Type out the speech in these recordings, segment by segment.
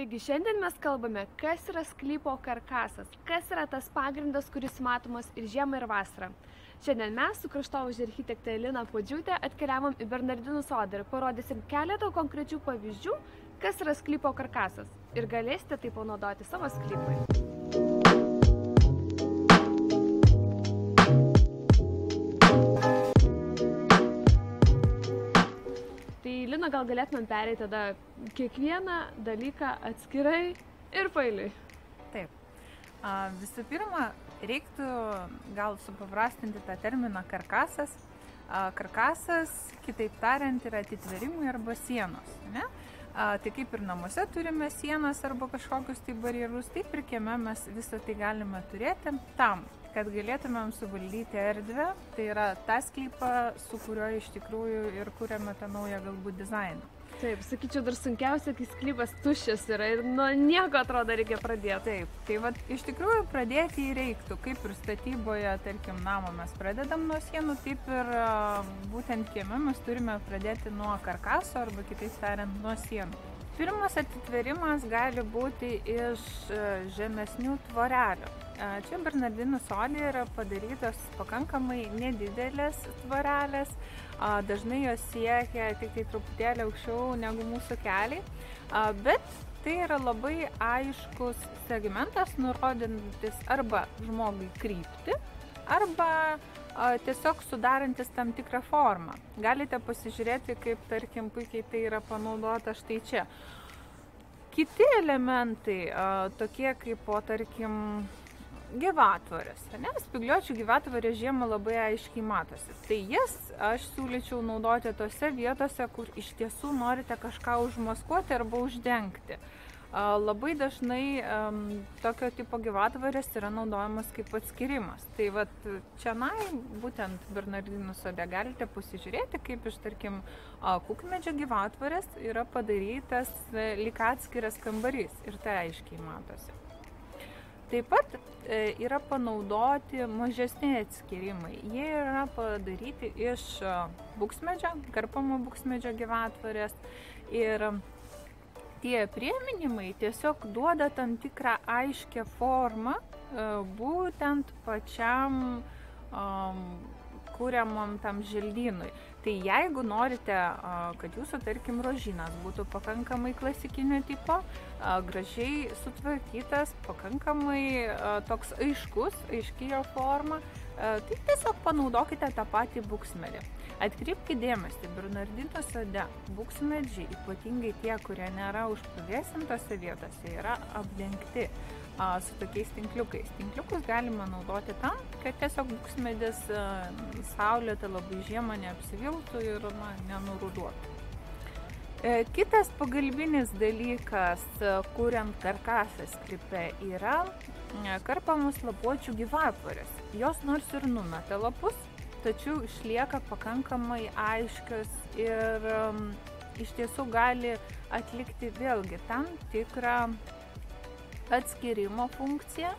Taigi šiandien mes kalbame, kas yra sklypo karkasas, kas yra tas pagrindas, kuris matomas ir žiemą, ir vasarą. Šiandien mes su kraštovaizdžio architektė Lina Podžiūtė atkeliavom į Bernardinų sodą ir parodysim keletą konkrečių pavyzdžių, kas yra sklypo karkasas ir galėsite tai panaudoti savo sklypui. Gal galėtumėm pereiti tada kiekvieną dalyką atskirai ir pailiui. Taip. A, visų pirma, reiktų gal supaprastinti tą terminą karkasas. A, karkasas, kitaip tariant, yra atitverimai arba sienos. Ne? A, tai kaip ir namuose turime sienas arba kažkokius tai barjerus, taip ir kieme mes visą tai galime turėti tam, kad galėtumėm suvaldyti erdvę, tai yra tą sklypą, su kuriuo iš tikrųjų ir kūrėme tą naują galbūt dizainą. Taip, sakyčiau, dar sunkiausia, kai sklypas tuščias yra ir nuo nieko atrodo reikia pradėti. Taip, tai vad iš tikrųjų pradėti jį reiktų, kaip ir statyboje, tarkim, namo mes pradedam nuo sienų, taip ir būtent kieme mes turime pradėti nuo karkaso arba kitaip tariant nuo sienų. Pirmas atitverimas gali būti iš a, žemesnių tvorelių. Čia Bernardinų sodė yra padarytos pakankamai nedidelės tvorelės, a, dažnai jos siekia tik tai truputėlį aukščiau negu mūsų keliai, bet tai yra labai aiškus segmentas, nurodintis arba žmogui krypti, arba tiesiog sudarantis tam tikrą formą. Galite pasižiūrėti, kaip tarkim puikiai tai yra panaudota štai čia. Kiti elementai, tokie kaip po tarkim gyvatvorės. Ne? Spigliuočių gyvatvorė žiemą labai aiškiai matosi. Tai jas aš siūlyčiau naudoti tose vietose, kur iš tiesų norite kažką užmaskuoti arba uždengti. Labai dažnai um, tokio tipo gyvatvorės yra naudojamas kaip atskirimas. Tai vat čia, na, būtent Bernardinų sode galite pasižiūrėti, kaip iš, tarkim, kukmedžio gyvatvorės yra padarytas e, lyg atskiras kambarys ir tai aiškiai matosi. Taip pat e, yra panaudoti mažesni atskirimai. Jie yra padaryti iš e, buksmedžio, karpamo buksmedžio gyvatvorės ir tie prieminimai tiesiog duoda tam tikrą aiškę formą e, būtent pačiam um, kūriamam tam želdynui. Tai jeigu norite, kad jūsų, tarkim, rožinas būtų pakankamai klasikinio tipo, gražiai sutvarkytas, pakankamai toks aiškus, aiški jo forma, tai tiesiog panaudokite tą patį buksmedį. Atkreipkite dėmesį, Bernardino sode buksmedžiai, ypatingai tie, kurie nėra užpavėsintose vietose, yra apdengti su tokiais tinkliukais. Tinkliukus galima naudoti tam, kad tiesiog buksmedis a, saulėte labai žiemą neapsiviltų ir na, nenuruduotų. E, Kitas pagalbinis dalykas, kuriant karkasą skripe, yra karpamos lapuočių gyvatvorės. Jos nors ir numeta lapus, tačiau išlieka pakankamai aiškios ir iš tiesų gali atlikti vėlgi tam tikrą atskirimo funkciją.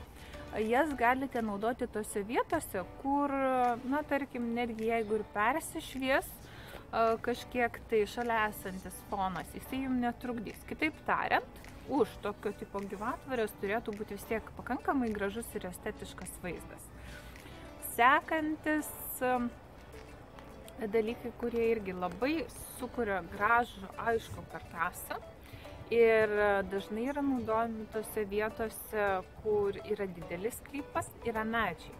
Jas galite naudoti tose vietose, kur, na, tarkim, netgi jeigu ir persišvies kažkiek tai šalia esantis fonas, jisai jums netrukdys. Kitaip tariant, už tokio tipo gyvatvorės turėtų būti vis tiek pakankamai gražus ir estetiškas vaizdas. Sekantis dalykai, kurie irgi labai sukuria gražų, aišku karkasą. Ir dažnai yra naudojami tose vietose, kur yra didelis sklypas, yra medžiai.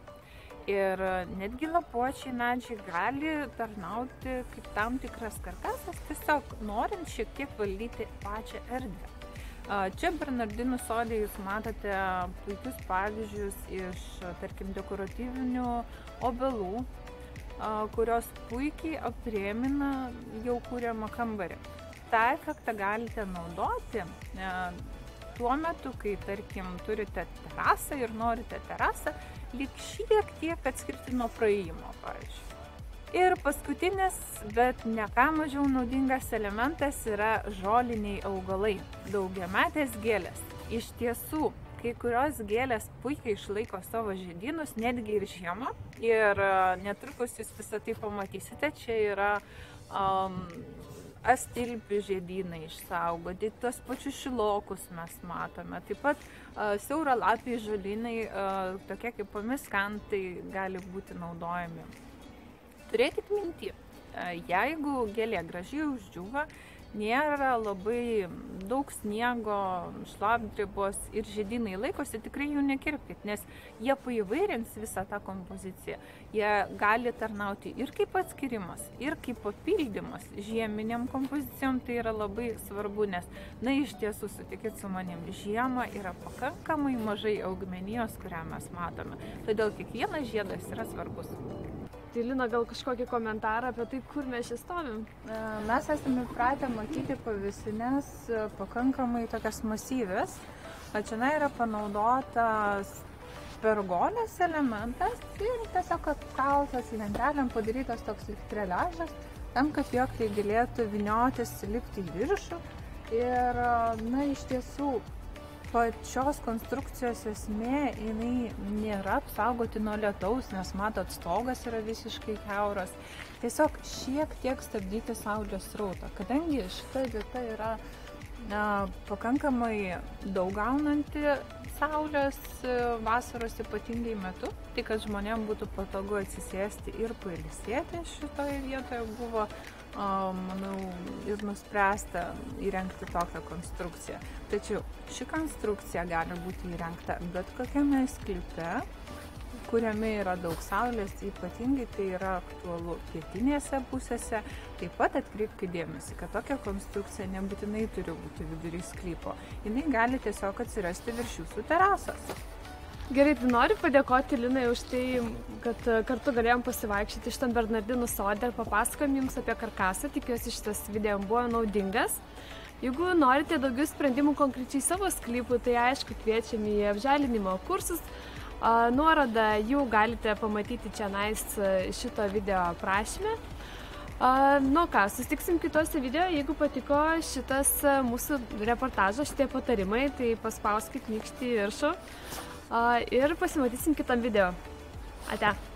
Ir netgi lapuočiai medžiai gali tarnauti kaip tam tikras karkasas, tiesiog norint šiek tiek valdyti pačią erdvę. Čia Bernardinų sodė jūs matote puikius pavyzdžius iš, tarkim, dekoratyvinių obelų, kurios puikiai aprėmina jau kūriamą kambarį. Ta efektą galite naudoti e, tuo metu, kai, tarkim, turite terasą ir norite terasą lyg šiek tiek atskirti nuo praėjimo, pavyzdžiui. Ir paskutinis, bet ne ką mažiau naudingas elementas yra žoliniai augalai, daugiametės gėlės. Iš tiesų, kai kurios gėlės puikiai išlaiko savo žiedynus, netgi ir žiemą. Ir e, netrukus jūs visą tai pamatysite, čia yra um, astilpių žiedynai išsaugoti, tuos pačius šilokus mes matome. Taip pat siauralapiai žolynai, uh, tokie kaip pamiskantai, gali būti naudojami. Turėkit minti, uh, jeigu gėlė gražiai uždžiūva, nėra labai daug sniego, šlapdribos ir žydinai laikosi, tikrai jų nekirpkit, nes jie paįvairins visą tą kompoziciją. Jie gali tarnauti ir kaip atskirimas, ir kaip papildymas žieminiam kompozicijom, tai yra labai svarbu, nes, na, iš tiesų, sutikit su manim, žiemą yra pakankamai mažai augmenijos, kurią mes matome. Todėl kiekvienas žiedas yra svarbus. Tai Lina, gal kažkokį komentarą apie tai, kur mes čia stovim? E, mes esame pratę matyti pavisinės e, pakankamai tokias masyvės. O čia yra panaudotas pergolės elementas ir tiesiog apkaltas lentelėm padarytas toks treliažas, tam, kad jog tai galėtų viniotis, lipti į viršų. Ir, na, iš tiesų, pačios konstrukcijos esmė, jinai nėra apsaugoti nuo lietaus, nes matot, stogas yra visiškai keuras. Tiesiog šiek tiek stabdyti saulės srautą, kadangi šita vieta yra na, pakankamai daug gaunanti saulės e, vasaros ypatingai metu, tai kad žmonėms būtų patogu atsisėsti ir pailsėti šitoje vietoje buvo manau, ir nuspręsta įrengti tokią konstrukciją. Tačiau ši konstrukcija gali būti įrengta bet kokiame sklype, kuriame yra daug saulės, ypatingai tai yra aktualu pietinėse pusėse. Taip pat atkreipkite dėmesį, kad tokia konstrukcija nebūtinai turi būti vidury sklypo. Jis gali tiesiog atsirasti virš jūsų terasos. Gerai, tai noriu padėkoti Linai už tai, kad e, kartu galėjom pasivaikščioti iš tam Bernardinų sodę ir papasakojom jums apie karkasą. Tikiuosi šitas video buvo naudingas. Jeigu norite daugiau sprendimų konkrečiai savo sklypų, tai aišku kviečiame į apželinimo kursus. Nuorodą jų galite pamatyti čia nais e, šito video aprašymė. Nu ką, susitiksim kitose video, jeigu patiko šitas e, mūsų reportažas, šitie patarimai, tai paspauskit nykštį į viršų ir pasimatysim kitam video. Ate.